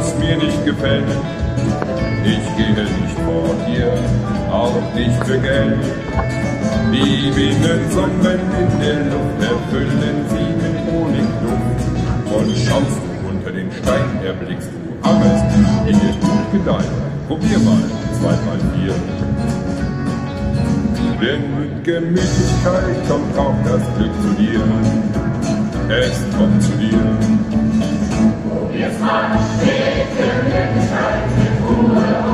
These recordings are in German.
wo es mir nicht gefällt? Ich gehe nicht vor dir, auch nicht für Geld. Die Bienen summen in der Luft, erfüllen sie mit Honigduft. Und schaust du unter den Stein, erblickst du alles, in dir gut gedeiht. Probier mal, zweimal vier. Denn mit Gemütlichkeit kommt auch das Glück zu dir. Es kommt zu dir. Probier's mal mit Gemütlichkeit, mit Ruhe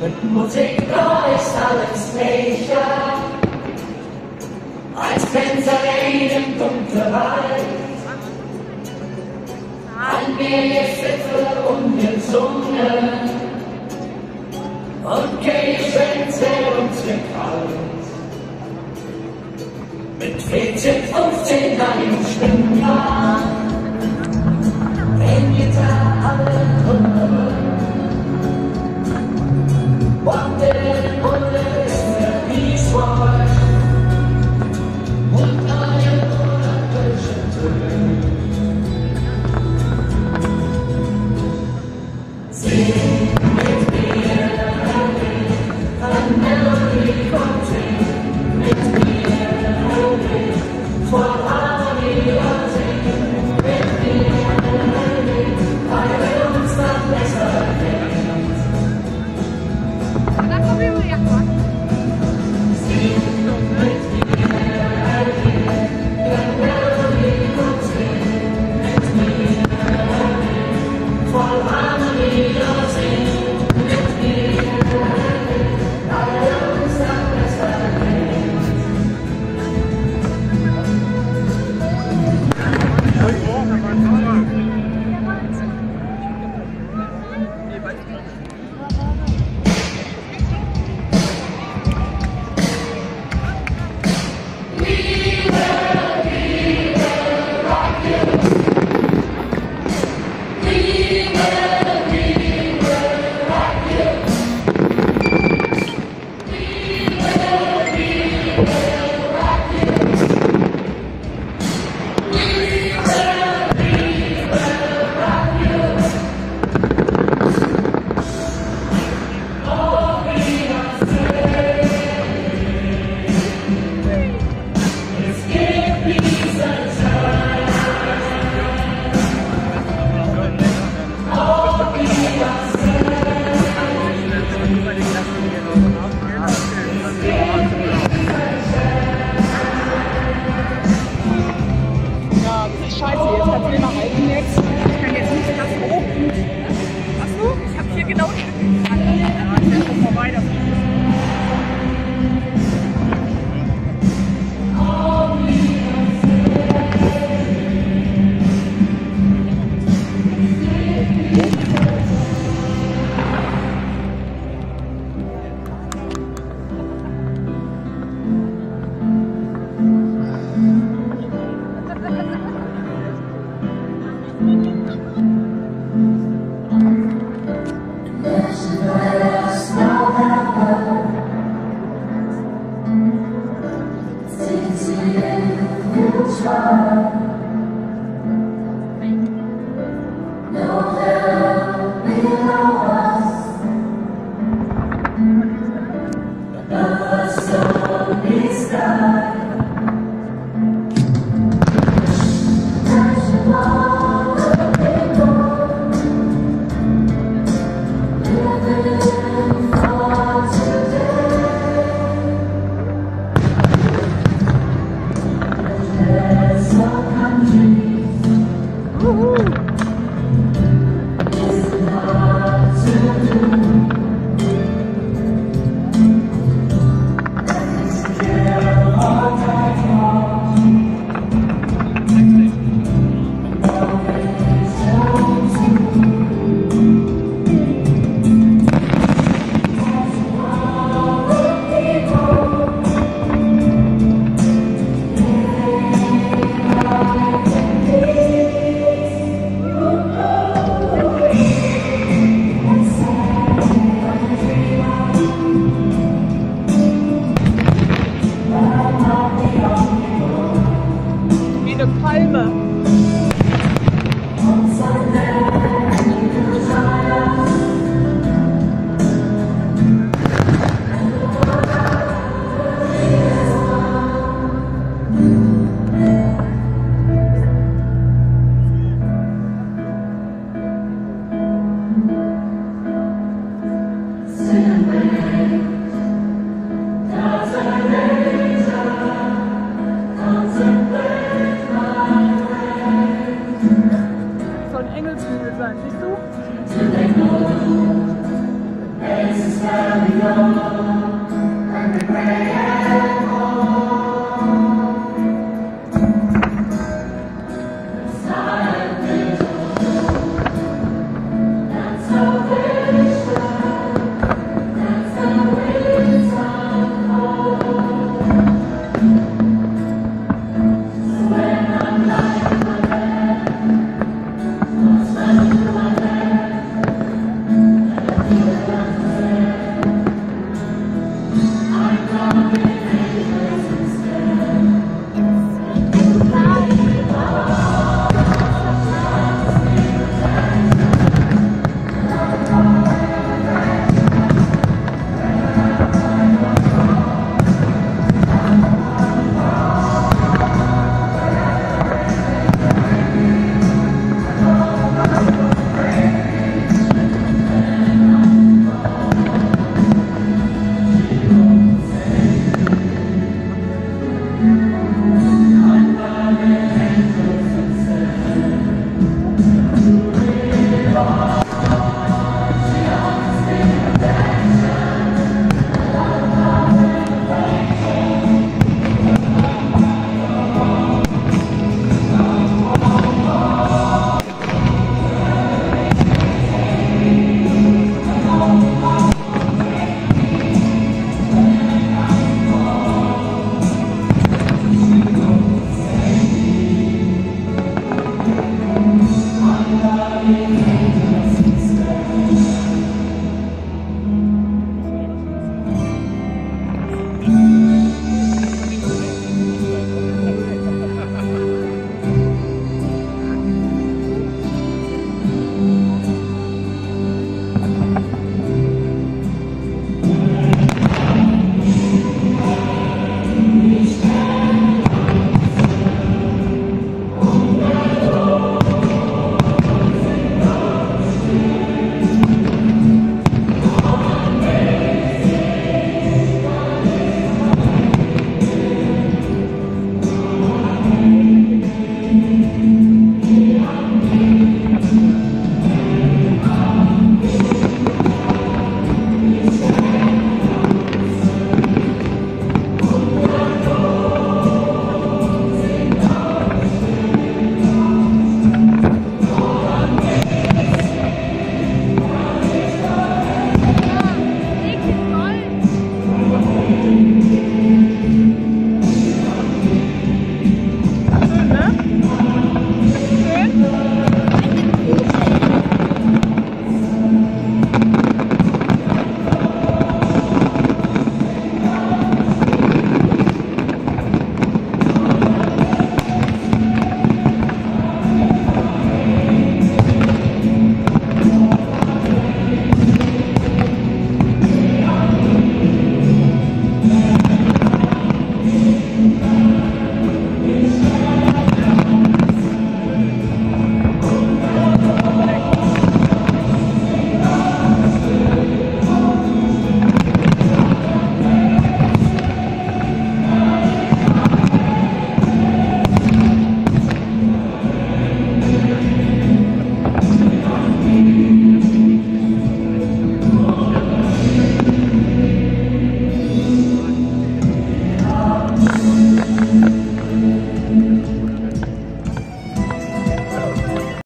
Musik ist alles näher, als Tänzerin im dunklen Wald. Ein Meerjäger ungesungen und Kelchschwänze uns gekalt. Mit 14, 15 deinem Stimmjahr, wenn family. provide us